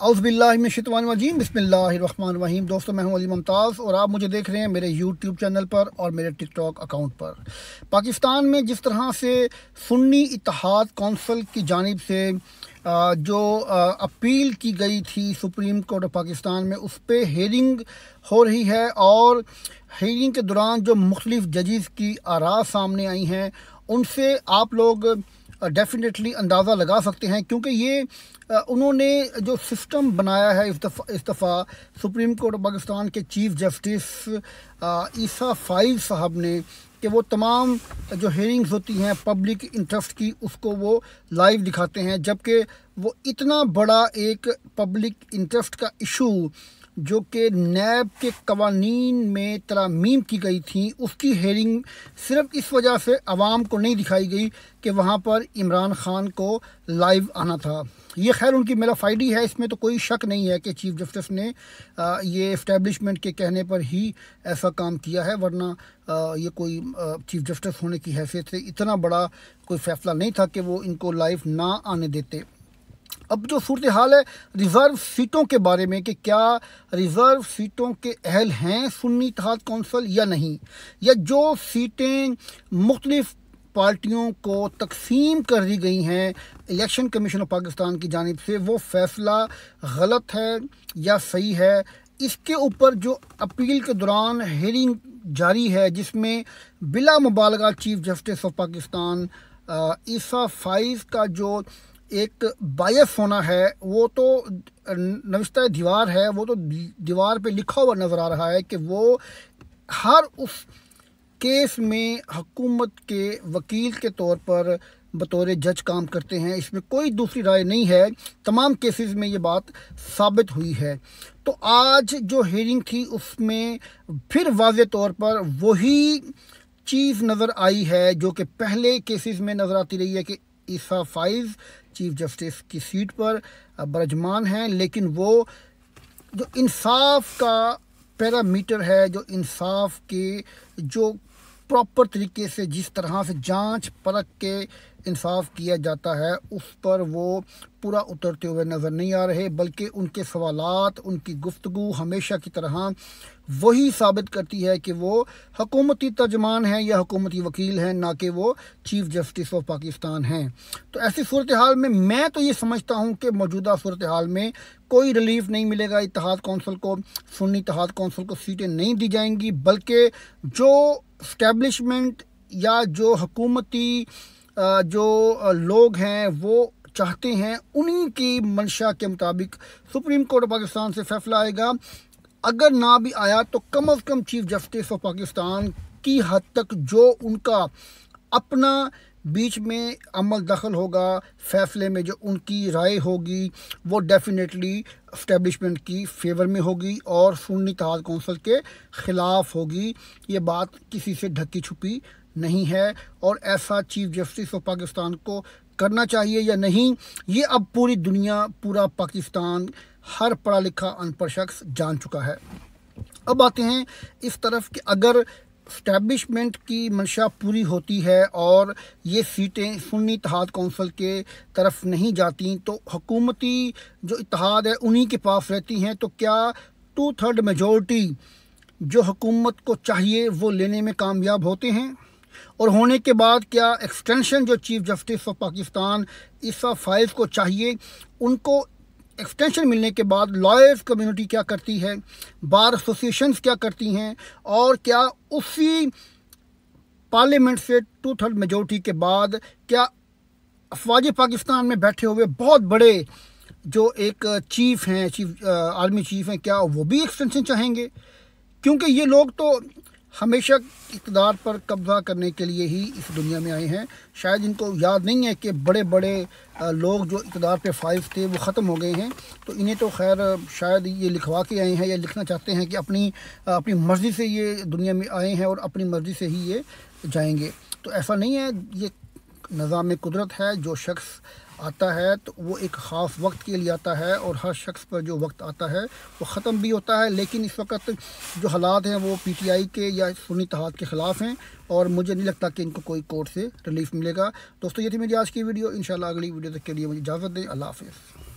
اعوذ باللہ من الشیطان الرجیم، بسم اللہ الرحمن الرحیم۔ دوستو، میں ہوں علی ممتاز اور آپ مجھے دیکھ رہے ہیں میرے یوٹیوب چینل پر اور میرے ٹک ٹاک اکاؤنٹ پر۔ پاکستان میں جس طرح سے سنی اتحاد کونسل کی جانب سے جو اپیل کی گئی تھی سپریم کورٹ آف پاکستان میں، اس پہ ہیرنگ ہو رہی ہے اور ہیرنگ کے دوران جو مختلف ججز کی آراء سامنے آئی ہیں، ان سے آپ لوگ ڈیفینیٹلی اندازہ لگا سکتے ہیں، کیونکہ یہ انہوں نے جو سسٹم بنایا ہے اس دفعہ اس دفعہ سپریم کورٹ آف پاکستان کے چیف جسٹس عیسیٰ فائز صاحب نے کہ وہ تمام جو ہیرنگز ہوتی ہیں پبلک انٹرسٹ کی، اس کو وہ لائیو دکھاتے ہیں، جبکہ وہ اتنا بڑا ایک پبلک انٹرسٹ کا ایشو جو کہ نیب کے قوانین میں ترامیم کی گئی تھیں اس کی ہیرنگ صرف اس وجہ سے عوام کو نہیں دکھائی گئی کہ وہاں پر عمران خان کو لائیو آنا تھا۔ یہ خیر ان کی میرا فائدی ہے، اس میں تو کوئی شک نہیں ہے کہ چیف جسٹس نے یہ اسٹیبلشمنٹ کے کہنے پر ہی ایسا کام کیا ہے، ورنہ یہ کوئی چیف جسٹس ہونے کی حیثیت سے اتنا بڑا کوئی فیصلہ نہیں تھا کہ وہ ان کو لائیو نہ آنے دیتے۔ اب جو صورتحال ہے، ریزرو سیٹوں کے بارے میں کہ کیا ریزرو سیٹوں کے اہل ہیں سنی اتحاد کونسل یا نہیں، یا جو سیٹیں مختلف پارٹیوں کو تقسیم کر دی گئی ہیں الیکشن کمیشن آف پاکستان کی جانب سے، وہ فیصلہ غلط ہے یا صحیح ہے؟ اس کے اوپر جو اپیل کے دوران ہیرنگ جاری ہے، جس میں بلا مبالغہ chief justice of Pakistan Isa Faez کا جو ایک باعث ہونا ہے، وہ تو نوشتہ دیوار ہے، وہ تو دیوار پہ لکھا ہوا نظر آ رہا ہے کہ وہ ہر اس کیس میں حکومت کے وکیل کے طور پر بطور جج کام کرتے ہیں، اس میں کوئی دوسری رائے نہیں ہے۔ تمام کیسز میں یہ بات ثابت ہوئی ہے۔ تو آج جو ہیرنگ تھی، اس میں پھر واضح طور پر وہی چیز نظر آئی ہے جو کہ پہلے کیسز میں نظر آتی رہی ہے کہ عیسیٰ فائز چیف جسٹس کی سیٹ پر برجمان ہیں، لیکن وہ جو انصاف کا پیرامیٹر ہے، جو انصاف کے، جو پراپر طریقے سے جس طرح سے جانچ، پرکھ کے انصاف کیا جاتا ہے، اس پر وہ پورا اترتے ہوئے نظر نہیں آ رہے، بلکہ ان کے سوالات، ان کی گفتگو ہمیشہ کی طرح وہی ثابت کرتی ہے کہ وہ حکومتی ترجمان ہیں یا حکومتی وکیل ہیں، نہ کہ وہ چیف جسٹس آف پاکستان ہیں۔ تو ایسی صورتحال میں میں تو یہ سمجھتا ہوں کہ موجودہ صورتحال میں کوئی ریلیف نہیں ملے گا۔ اتحاد کونسل کو، سنی اتحاد کونسل کو سیٹیں نہیں دی جائیں گی، بلکہ جو اسٹیبلشمنٹ یا جو حکومتی جو لوگ ہیں، وہ چاہتے ہیں انہی کی منشا کے مطابق سپریم کورٹ آف پاکستان سے فیصلہ آئے گا۔ اگر نہ بھی آیا تو کم از کم چیف جسٹس آف پاکستان کی حد تک جو ان کا اپنا بیچ میں عمل دخل ہوگا، فیصلے میں جو ان کی رائے ہوگی، وہ ڈیفینیٹلی اسٹیبلشمنٹ کی فیور میں ہوگی اور سنی اتحاد کونسل کے خلاف ہوگی۔ یہ بات کسی سے ڈھکی چھپی نہیں ہے اور ایسا چیف جسٹس آف پاکستان کو کرنا چاہیے یا نہیں، یہ اب پوری دنیا، پورا پاکستان، ہر پڑھا لکھا ان پڑھ شخص جان چکا ہے۔ اب آتے ہیں اس طرف کہ اگر اسٹیبلشمنٹ کی منشا پوری ہوتی ہے اور یہ سیٹیں سنی اتحاد کونسل کے طرف نہیں جاتی، تو حکومتی جو اتحاد ہے انہی کے پاس رہتی ہیں، تو کیا ٹو تھرڈ میجورٹی جو حکومت کو چاہیے وہ لینے میں کامیاب ہوتے ہیں؟ اور ہونے کے بعد کیا ایکسٹینشن جو chief justice of Pakistan Isa Faez کو چاہیے، ان کو ایکسٹینشن ملنے کے بعد لائرز کمیونٹی کیا کرتی ہے، بار ایسوسیشنز کیا کرتی ہیں، اور کیا اسی پارلیمنٹ سے ٹو تھرڈ میجورٹی کے بعد کیا افواج پاکستان میں بیٹھے ہوئے بہت بڑے جو ایک چیف ہیں چیف آرمی چیف ہیں، کیا وہ بھی ایکسٹینشن چاہیں گے؟ کیونکہ یہ لوگ تو ہمیشہ اقتدار پر قبضہ کرنے کے لیے ہی اس دنیا میں آئے ہیں۔ شاید ان کو یاد نہیں ہے کہ بڑے بڑے لوگ جو اقتدار پہ فائز تھے وہ ختم ہو گئے ہیں۔ تو انہیں تو خیر شاید یہ لکھوا کے آئے ہیں یا لکھنا چاہتے ہیں کہ اپنی اپنی مرضی سے یہ دنیا میں آئے ہیں اور اپنی مرضی سے ہی یہ جائیں گے۔ تو ایسا نہیں ہے، یہ نظام قدرت ہے، جو شخص آتا ہے تو وہ ایک خاص وقت کے لیے آتا ہے اور ہر شخص پر جو وقت آتا ہے وہ ختم بھی ہوتا ہے، لیکن اس وقت جو حالات ہیں وہ پی ٹی آئی کے یا سنی اتحاد کے خلاف ہیں اور مجھے نہیں لگتا کہ ان کو کوئی کورٹ سے ریلیف ملے گا۔ دوستو، یہ تھی میری آج کی ویڈیو۔ انشاءاللہ اگلی ویڈیو تک کے لیے مجھے اجازت دیں۔ اللہ حافظ۔